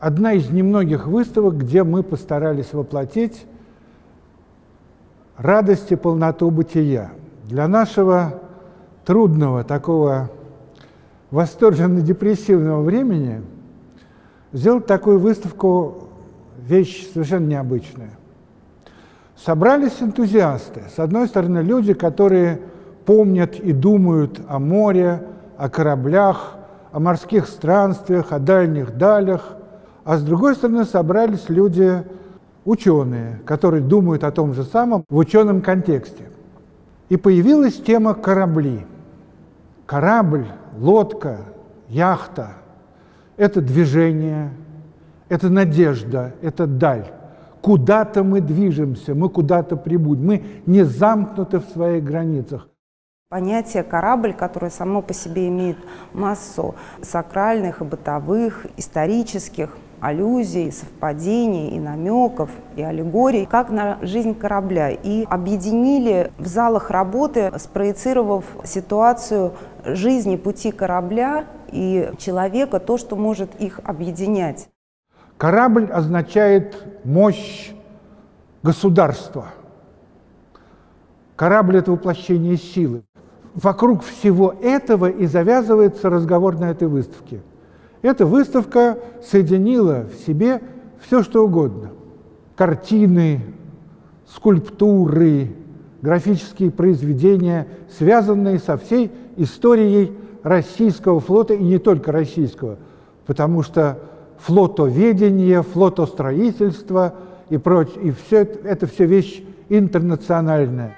одна из немногих выставок, где мы постарались воплотить радость и полноту бытия. Для нашего трудного, такого восторженно-депрессивного времени сделать такую выставку – вещь совершенно необычная. Собрались энтузиасты. С одной стороны, люди, которые помнят и думают о море, о кораблях, о морских странствиях, о дальних далях, а с другой стороны собрались люди ученые, которые думают о том же самом в ученом контексте. И появилась тема корабли. Корабль, лодка, яхта – это движение, это надежда, это даль. Куда-то мы движемся, мы куда-то прибудем, мы не замкнуты в своих границах. Понятие «корабль», которое само по себе имеет массу сакральных и бытовых, исторических – аллюзий, совпадений и намеков, и аллегорий, как на жизнь корабля. И объединили в залах работы, спроецировав ситуацию жизни пути корабля и человека, то, что может их объединять. Корабль означает мощь государства. Корабль – это воплощение силы. Вокруг всего этого и завязывается разговор на этой выставке – эта выставка соединила в себе все, что угодно. Картины, скульптуры, графические произведения, связанные со всей историей российского флота, и не только российского, потому что флотоведение, флотостроительство и прочее, и все это, все вещь интернациональная.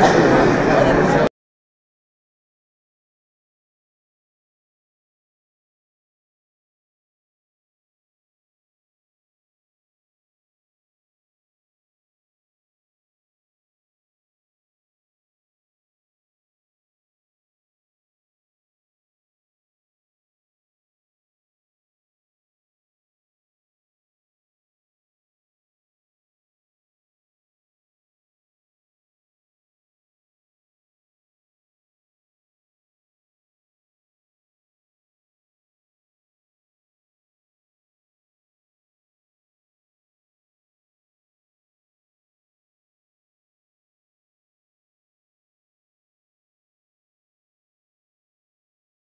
Thank you.